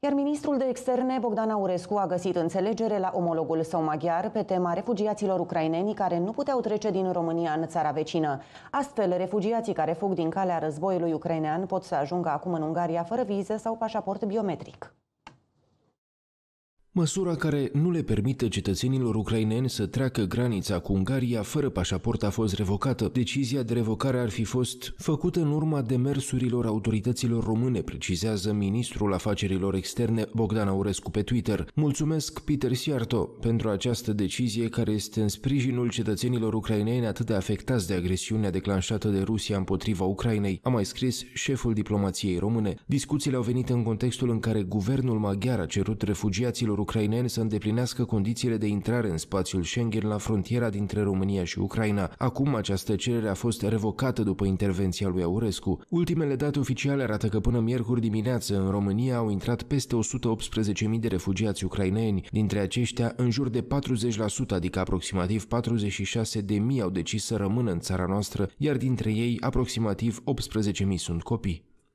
Iar ministrul de externe, Bogdan Aurescu, a găsit înțelegere la omologul său maghiar pe tema refugiaților ucraineni care nu puteau trece din România în țara vecină. Astfel, refugiații care fug din calea războiului ucrainean pot să ajungă acum în Ungaria fără viză sau pașaport biometric. Măsura care nu le permite cetățenilor ucraineni să treacă granița cu Ungaria fără pașaport a fost revocată. Decizia de revocare ar fi fost făcută în urma demersurilor autorităților române, precizează ministrul afacerilor externe Bogdan Aurescu pe Twitter. Mulțumesc Peter Siarto pentru această decizie care este în sprijinul cetățenilor ucraineni atât de afectați de agresiunea declanșată de Rusia împotriva Ucrainei, a mai scris șeful diplomației române. Discuțiile au venit în contextul în care guvernul maghiar a cerut refugiaților ucraineni să îndeplinească condițiile de intrare în spațiul Schengen la frontiera dintre România și Ucraina. Acum această cerere a fost revocată după intervenția lui Aurescu. Ultimele date oficiale arată că până miercuri dimineață în România au intrat peste 118.000 de refugiați ucraineni. Dintre aceștia, în jur de 40%, adică aproximativ 46.000 au decis să rămână în țara noastră, iar dintre ei aproximativ 18.000 sunt copii.